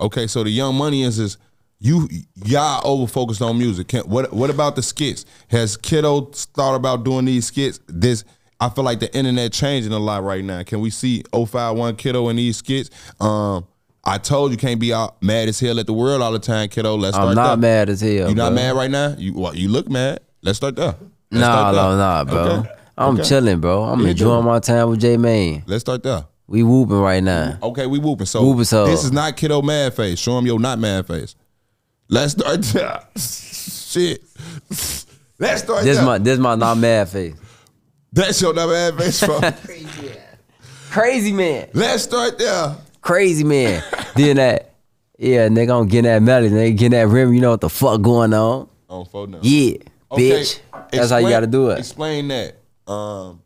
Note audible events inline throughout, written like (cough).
Okay, so the Young Money is is you y'all over focused on music. Can, what what about the skits? Has Kiddo thought about doing these skits? This I feel like the internet changing a lot right now. Can we see 051 Kiddo in these skits? Um, I told you can't be out mad as hell at the world all the time, Kiddo. Let's start I'm not there. mad as hell. You not bro. mad right now? You what? You look mad. Let's start there. Let's Nah, start there. no, nah, bro. Okay. I'm Okay. chilling, bro. I'm You enjoying my time with J Mane. Let's start there. We whooping right now. Okay, we whooping. So, Whooping, so- this is not kiddo mad face. Show him your not mad face. Let's start. (laughs) Shit. Let's start This my this my not mad face. That's your not mad face. bro. (laughs) Crazy man. Let's start there. Crazy man. then that, yeah, nigga, I'm getting that melody, nigga, getting that rim. You know what the fuck going on? On phone now. Yeah, Okay, bitch. That's how you got to do it. Explain that. Um,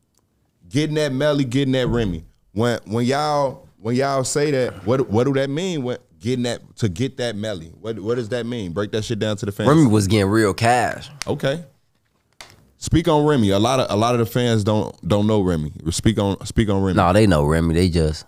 getting that Melly, getting that Remy. When when y'all when y'all say that, what what do that mean? When getting that to get that Melly, what what does that mean? Break that shit down to the fans. Remy was getting real cash. Okay. Speak on Remy. A lot of a lot of the fans don't don't know Remy. Speak on speak on Remy. No, they know Remy. They just,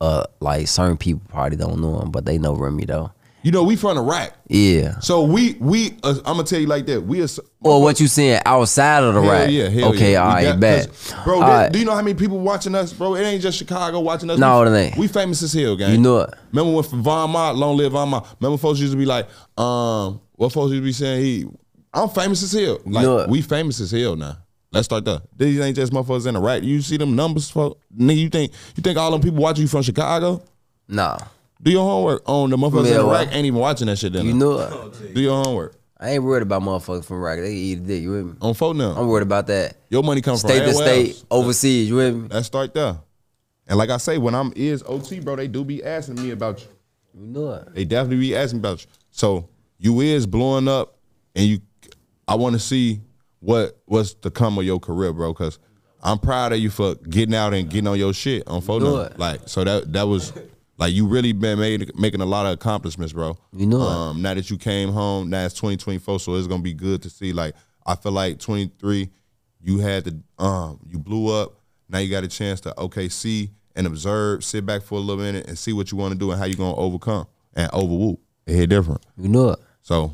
uh, like certain people probably don't know him, but they know Remy though. You know we from the rack, Yeah. so we we uh, I'm gonna tell you like that. We are Or what you saying outside of the Hell rap? yeah, hell okay, yeah. all got- bet. Bro, right. do you know how many people watching us, bro? It ain't just Chicago watching us. No, we, it ain't. We famous as hell, gang. You know it. Remember when Von Mott, Long Live Von Mott. Remember folks used to be like, um, what folks used to be saying? He, I'm famous as hell. Like know it. we famous as hell now. Let's start there. These ain't just motherfuckers in the rack. You see them numbers, folks? Nigga, you think you think all them people watching you from Chicago? Nah, Do your homework on the motherfuckers in Yeah, the well, ain't even watching that shit. Then you know it. Oh, do your homework I ain't worried about motherfuckers from Rock. They can eat a dick. You with me? on phone now. I'm worried about that. Your money comes from State from to state, else. overseas. You with me? Let's start there. And like I say, when I'm is OT, bro, they do be asking me about you. You know it. They definitely be asking about you. So you is blowing up, and you, I want to see what what's to come of your career, bro. Cause I'm proud of you for getting out and getting on your shit on photo. know. Like so that that was like you really been made making a lot of accomplishments, bro. You know it. Um, now that you came home, now it's 2024, so it's gonna be good to see. Like I feel like 23, you had to um you blew up. Now you got a chance to okay see and observe, sit back for a little minute and see what you want to do and how you gonna overcome and overwhoop. It hit different. You know it. So,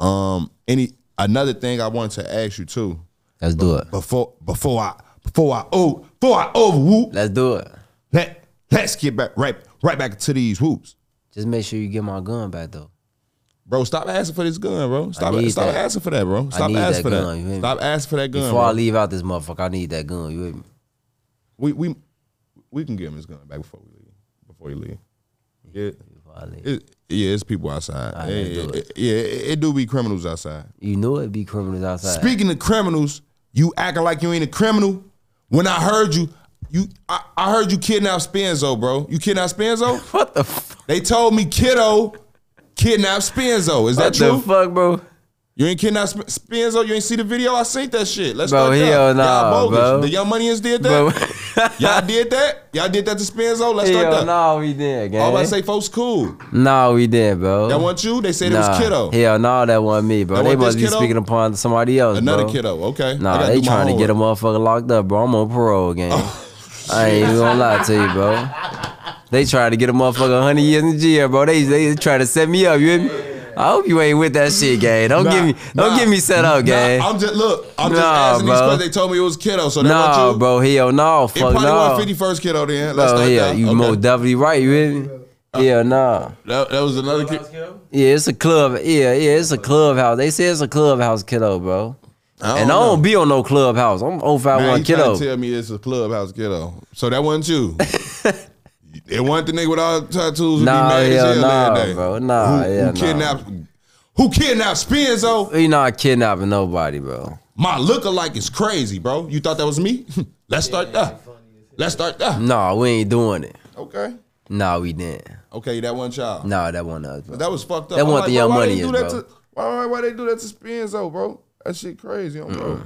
um, any another thing I wanted to ask you too Let's do it. before before I before I oh before I overwhoop. Let's do it. Let let's get back right right back to these whoops. Just make sure you get my gun back though. Bro, stop asking for this gun, bro. Stop, stop that. asking for that, bro. Stop asking that for gun, that. Stop asking for that gun. Before bro. I leave out this motherfucker, I need that gun. You with me? we we we can give him his gun back before we leave. Before you leave. Yeah, Before I leave. it, yeah, it's people outside. right, yeah, do it- it. yeah, it do be criminals outside. You know it be criminals outside. Speaking of criminals, you acting like you ain't a criminal. When I heard you, you I, I heard you kidnap Spenzo, bro. You kidnap Spenzo? (laughs) what the fuck? they told me kiddo kidnap Spenzo. Is that What true? the fuck, bro? You ain't kidnap Sp- Spenzo? You ain't see the video? I seen that shit. Let's Bro, start there. hell nah, Y'all bogus. bro. The Young Moneyans did that? (laughs) Y'all did that? Y'all did that to Spenzo? Let's start hell there. no, we did, gang. All to say folks cool. no, we did, bro. That wasn't you? They said it was kiddo. Hell no, that wasn't me, bro. That they must be kiddo? speaking upon somebody else, Another bro. kiddo. Okay. Nah, they trying to get a motherfucker locked up, bro. I'm on parole, gang. Oh, (laughs) I ain't even gonna lie to you, bro. They trying to get a motherfucker 100 years in jail, bro. They they try to set me up. You hear me? I hope you ain't with that shit, gang. Don't Nah, get me, don't nah, get me set up, gang. Nah, I'm just look. I'm just Nah, asking these bro. questions. They told me it was kiddo, so that no, wasn't you. bro. Hell no, It fuck probably no. wasn't 51st kiddo then. Let's Bro, start yeah, you okay. most definitely right. You hear me? Uh, yeah, no. that, that was another kid. Yeah, it's a club. Yeah, yeah, it's a clubhouse. They say it's a clubhouse kiddo, bro. I and I don't be on no clubhouse. I'm 051 Man, you trying kiddo. to tell me it's a clubhouse kiddo. So that wasn't you. (laughs) it wasn't the nigga with all the tattoos Nah, be mad as hell hell nah, every day. bro. Nah, who, hell who nah. kidnapped who kidnapped Spenzo? You not kidnapping nobody, bro. My lookalike is crazy, bro. You thought that was me? (laughs) Let's start there. Let's start there. Nah, we ain't doing it. Okay. Nah, we didn't. Okay, that one child. Nah, that wasn't us, bro. That was fucked up. That I'm wasn't the Young bro, why Money is, bro. To, why, why, why they do that to Spenzo, bro? That shit crazy, on bro.